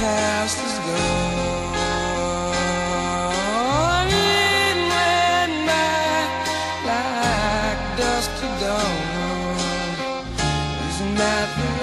past is gone. It went back like dust to dawn. There's nothing.